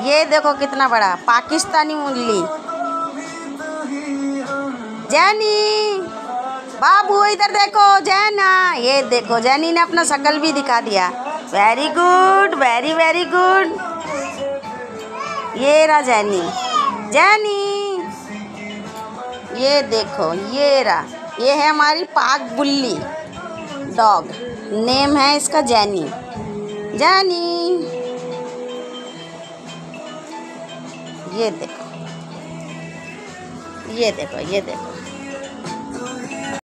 ये देखो कितना बड़ा, पाकिस्तानी मुरली। जैनी, बाबू, इधर देखो, जैना। ये देखो, जैनी ने अपना शकल भी दिखा दिया। Very good very very good ये रहा जैनी। जैनी, ये देखो, ये रहा। ये है हमारी पाक बुल्ली। डॉग नेम है इसका जैनी। जैनी। ये देखो ये देखो ये देखो।